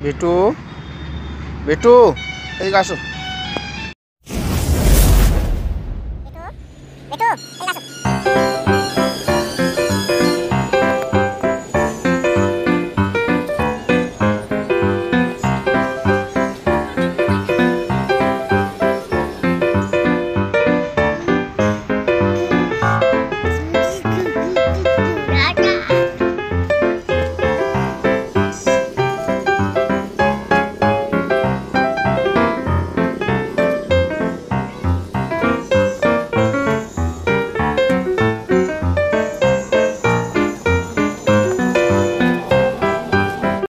B2 B2 এই আসো। বেটু বেটু এই আসো।